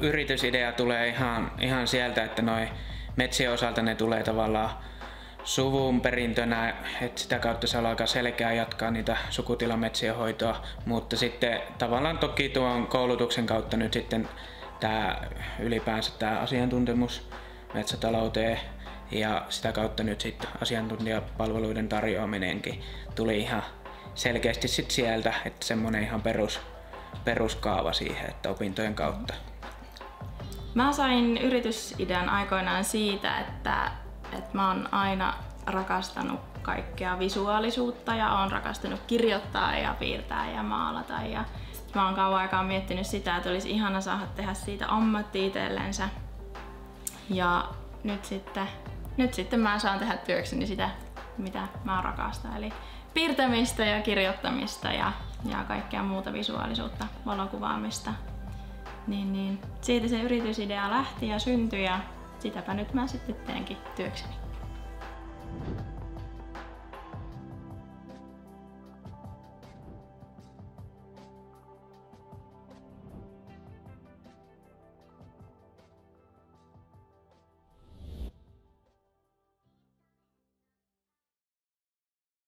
yritysidea tulee ihan, ihan sieltä, että noin metsien osalta ne tulee tavallaan suvun perintönä, että sitä kautta se aika selkeää jatkaa niitä sukutilαμetsien hoitoa, mutta sitten tavallaan toki tuon koulutuksen kautta nyt sitten tämä ylipäänsä tämä asiantuntemus metsätalouteen ja sitä kautta nyt sitten asiantuntijapalveluiden tarjoaminenkin tuli ihan selkeästi sit sieltä, että semmoinen ihan perus, peruskaava siihen, että opintojen kautta. Mä sain yritysidean aikoinaan siitä, että, että mä oon aina rakastanut kaikkea visuaalisuutta ja oon rakastanut kirjoittaa ja piirtää ja maalata. Ja mä oon kauan aikaa miettinyt sitä, että olisi ihana saada tehdä siitä ammatti itsellensä. Ja nyt sitten, nyt sitten mä saan tehdä työkseni sitä, mitä mä rakastan. Eli piirtämistä ja kirjoittamista ja, ja kaikkea muuta visuaalisuutta, valokuvaamista. Niin, niin siitä se yritysidea lähti ja syntyi ja sitäpä nyt mä sitten teenkin työkseni.